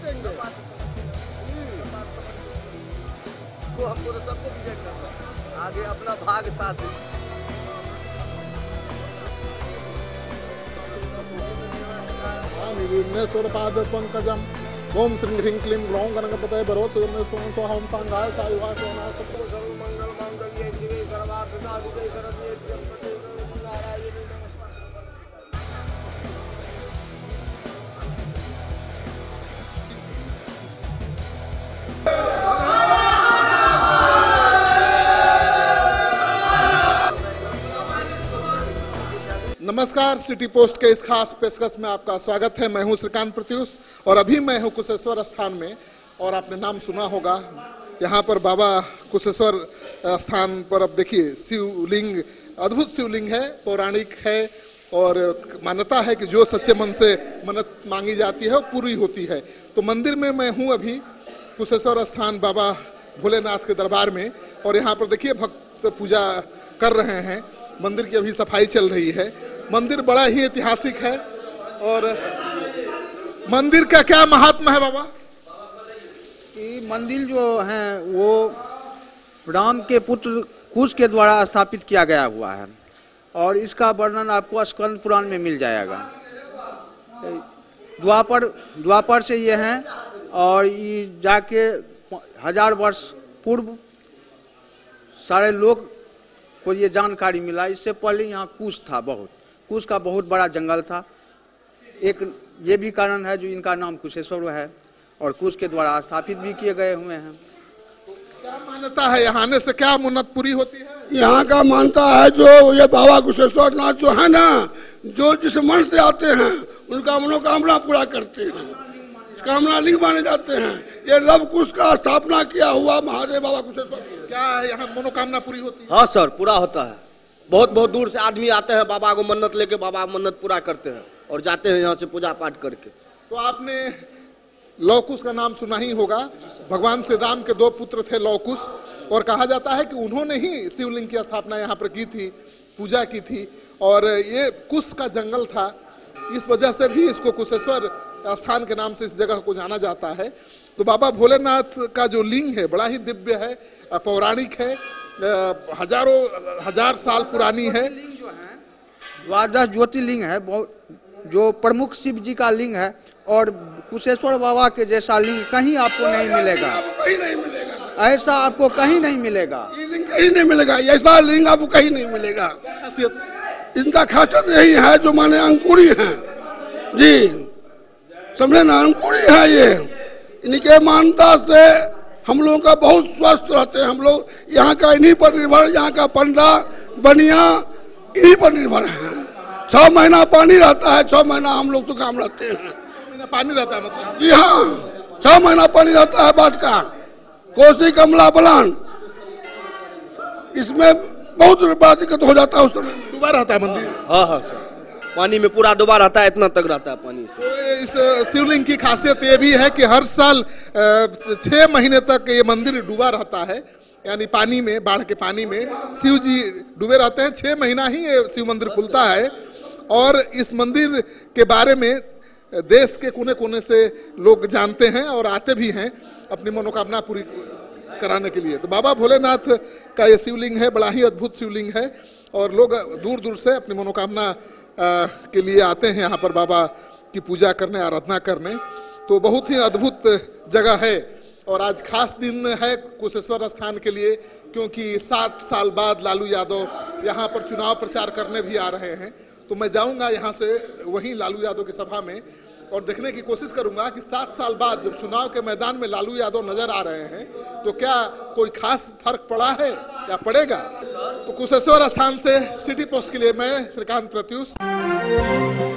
जीतेंगे हम्म। तो हमको तो सबको विजय करना आगे अपना भाग साथ हाँ, पंकजम। ओम श्री ह्रीं क्लीं ग्लौं गणगपतये बरोत्सवमे सोम सायुवा सोना सत्व सर्वमंगल मांगल्ये शिवे सर्वार्थ साधिके शरण्ये नमस्कार, सिटी पोस्ट के इस खास पेशकश में आपका स्वागत है। मैं हूँ श्रीकांत प्रत्युष और अभी मैं हूँ कुशेश्वर स्थान में और आपने नाम सुना होगा। यहाँ पर बाबा कुशेश्वर स्थान पर अब देखिए, शिवलिंग, अद्भुत शिवलिंग है, पौराणिक है और मान्यता है कि जो सच्चे मन से मन्नत मांगी जाती है, वो पूरी होती है। तो मंदिर में मैं हूँ अभी कुशेश्वर स्थान बाबा भोलेनाथ के दरबार में और यहाँ पर देखिए भक्त पूजा कर रहे हैं। मंदिर की अभी सफ़ाई चल रही है। मंदिर बड़ा ही ऐतिहासिक है और मंदिर का क्या महात्मा है बाबा? ये मंदिर जो है, वो राम के पुत्र कुश के द्वारा स्थापित किया गया हुआ है। और इसका वर्णन आपको स्कंद पुराण में मिल जाएगा। द्वापर द्वापर से ये हैं और ये जाके हज़ार वर्ष पूर्व सारे लोग को ये जानकारी मिला। इससे पहले यहाँ कुश था बहुत। कुश का बहुत बड़ा जंगल था। एक ये भी कारण है जो इनका नाम कुशेश्वर है और कुश के द्वारा स्थापित भी किए गए हुए हैं। क्या मान्यता है यहाँ आने से? क्या मुन्नत पूरी होती है? यहाँ का मानता है जो ये बाबा कुशेश्वर नाथ जो है ना जो जिस मन से आते हैं उनका मनोकामना पूरा करते हैं। कामना लिंग माने जाते हैं। ये लव कुश का स्थापना किया हुआ महादेव बाबा कुशेश्वर। क्या है यहाँ मनोकामना पूरी होती है? हाँ सर पूरा होता है। बहुत बहुत दूर से आदमी आते हैं, बाबा को मन्नत लेके बाबा मन्नत पूरा करते हैं और जाते हैं यहाँ से पूजा पाठ करके। तो आपने लौकुश का नाम सुना ही होगा। भगवान श्री राम के दो पुत्र थे लौकुश और कहा जाता है कि उन्होंने ही शिवलिंग की स्थापना यहाँ पर की थी, पूजा की थी और ये कुश का जंगल था। इस वजह से भी इसको कुशेश्वर स्थान के नाम से इस जगह को जाना जाता है। तो बाबा भोलेनाथ का जो लिंग है, बड़ा ही दिव्य है, पौराणिक है हज़ारों हज़ार साल पुरानी है। द्वादश ज्योतिर्लिंग है बहुत जो प्रमुख शिव जी का लिंग है और कुशेश्वर बाबा के जैसा लिंग कहीं आपको नहीं मिलेगा। कहीं नहीं मिलेगा। ऐसा आपको कहीं नहीं मिलेगा। लिंग कहीं नहीं मिलेगा ऐसा लिंग आपको कहीं नहीं मिलेगा। इनका खासियत यही है जो माने अंकुरी है। जी समझे ना अंकुरी है ये। इनके मानता से हम लोगों का बहुत स्वस्थ रहते हैं। हम लोग यहाँ का इन्हीं पर निर्भर यहाँ का पंडा बनिया इन्हीं पर निर्भर है। छह महीना पानी रहता है छह महीना हम लोग तो काम रहते हैं। पानी रहता है मतलब? जी हाँ छह महीना पानी रहता है बाट का। कोसी कमला बलान इसमें बहुत बड़ा दिक्कत हो जाता है उस समय। डूबा रहता है मंदिर? हाँ हाँ सर। पानी में पूरा डूबा रहता है, इतना तक रहता है पानी से। तो इस शिवलिंग की खासियत ये भी है कि हर साल छः महीने तक ये मंदिर डूबा रहता है, यानी पानी में, बाढ़ के पानी में। शिव जी डूबे रहते हैं छः महीना ही ये शिव मंदिर खुलता है। और इस मंदिर के बारे में देश के कोने कोने से लोग जानते हैं और आते भी हैं अपनी मनोकामना पूरी कराने के लिए। तो बाबा भोलेनाथ का ये शिवलिंग है, बड़ा ही अद्भुत शिवलिंग है। और लोग दूर दूर से अपनी मनोकामना के लिए आते हैं यहाँ पर बाबा की पूजा करने, आराधना करने। तो बहुत ही अद्भुत जगह है और आज खास दिन है कुशेश्वर स्थान के लिए, क्योंकि सात साल बाद लालू यादव यहाँ पर चुनाव प्रचार करने भी आ रहे हैं। तो मैं जाऊँगा यहाँ से वहीं लालू यादव की सभा में और देखने की कोशिश करूँगा कि सात साल बाद जब चुनाव के मैदान में लालू यादव नज़र आ रहे हैं तो क्या कोई खास फ़र्क पड़ा है या पड़ेगा? तो कुशेश्वर स्थान से सिटी पोस्ट के लिए मैं श्रीकांत प्रत्युष। Música